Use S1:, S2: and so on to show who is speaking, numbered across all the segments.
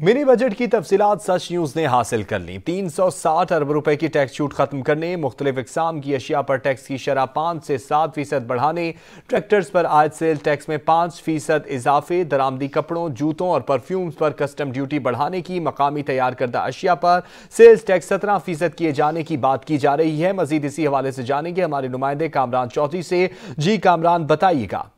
S1: Mini budget की तफसीलात सच news ने हासिल कर ली। 360 अरब रुपए की टैक्स छूट खत्म करने, मुख्तलिफ़ इकसाम की अशिया पर टैक्स की शरह पाँच से सात फ़ीसद बढ़ाने, ट्रैक्टर्स पर आज सेल टैक्स में पाँच फ़ीसद इजाफे, दरामदी कपड़ों, जूतों और परफ्यूम्स पर कस्टम ड्यूटी बढ़ाने की मकामी तैयार करदा अशिया पर सेल्स टैक्स सत्रह फ़ीसद किए जाने की बात की जा रही है। मजीद इसी हवाले से जानेंगे हमारे नुमाइंदे कामरान चौधरी से। जी कामरान, बताइएगा।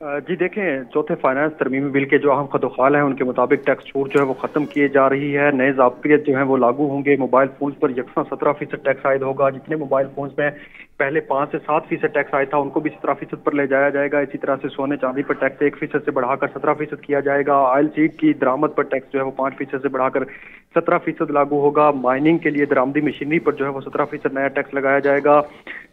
S2: जी देखें, चौथे फाइनेंस तरमीमी बिल के जो अहम खदोखाल हैं, उनके मुताबिक टैक्स छूट जो है वो खत्म किए जा रही है। नए जाबियत जो है वो लागू होंगे। मोबाइल फ़ोन पर यकसा सत्रह फ़ीसद टैक्स आयद होगा। जितने मोबाइल फ़ोन में पहले पाँच से सात फ़ीसद टैक्स आया था, उनको भी सत्रह फ़ीसद पर ले जाया जाएगा। इसी तरह से सोने चांदी पर टैक्स एक फ़ीसद से बढ़ाकर सत्रह फ़ीसद किया जाएगा। ऑयल सीड की दरामद पर टैक्स जो है वो पाँच फ़ीसद से बढ़ाकर सत्रह फ़ीसद लागू होगा। माइनिंग के लिए दरामदी मशीनरी पर जो है वो सत्रह फ़ीसद नया टैक्स लगाया जाएगा।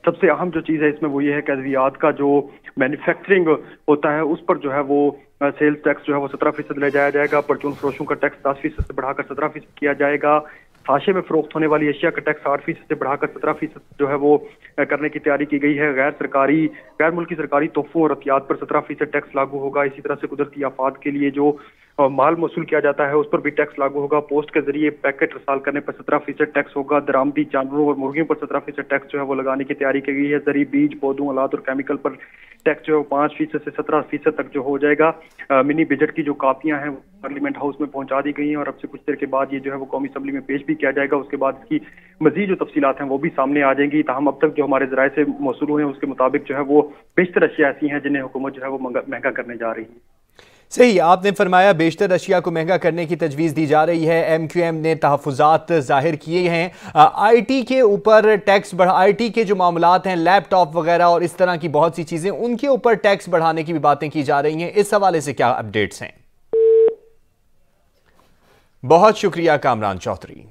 S2: सबसे अहम जो चीज़ है, इसमें वो ये है कि अद्वियात का जो मैन्युफैक्चरिंग होता है, उस पर जो है वो सेल्स टैक्स जो है वो सत्रह फ़ीसद ले जाया जाएगा, परचून फरोशों का टैक्स दस फ़ीसद से बढ़ाकर सत्रह फ़ीसद किया जाएगा। साशे में फरोख्त होने वाली एशिया का टैक्स आठ फ़ीसद से बढ़ाकर सत्रह फ़ीसद जो है वो करने की तैयारी की गई है। गैर सरकारी, गैर मुल्की सरकारी तोहफों और अतियात पर सत्रह फ़ीसद टैक्स लागू होगा। इसी तरह से कुदरती आफात के लिए जो माल वसूल किया जाता है, उस पर भी टैक्स लागू होगा। पोस्ट के ज़रिए पैकेट रसाल करने पर सत्रह फ़ीसद टैक्स होगा। दरामदी जानवरों और मुर्गियों पर सत्रह फ़ीसद टैक्स जो है वो लगाने की तैयारी की गई है। ज़रिए बीज, पौधों अलाद और केमिकल पर टैक्स जो है पाँच फ़ीसद से सत्रह फ़ीसद तक जो हो जाएगा। मिनी बजट की जो कापियाँ हैं पार्लियामेंट हाउस में पहुँचा दी गई हैं और अब से कुछ देर के बाद ये जो है वो कौमी असम्बली में पेश भी किया जाएगा। उसके बाद इसकी मजीद जो तफसीत हैं, वो भी सामने आ जाएँगी। तहम अब तक जो हमारे जराये से मौसू हुए हैं, उसके मुताबिक जो है वो बेशतर अशिया ऐसी हैं जिन्हें हुकूमत जो है वो महँगा करने जा रही है।
S1: सही, आपने फरमाया बेशतर अशिया को महँगा करने की तजवीज़ दी जा रही है। एम क्यू एम ने तहफात ज़ाहिर किए हैं। आई टी के ऊपर टैक्स बढ़ा आई टी के जो मामला हैं, लैपटॉप वगैरह और इस तरह की बहुत सी चीज़ें, उनके ऊपर टैक्स बढ़ाने की भी बातें की जा रही हैं। इस हवाले से क्या अपडेट्स हैं? बहुत शुक्रिया, कामरान चौधरी।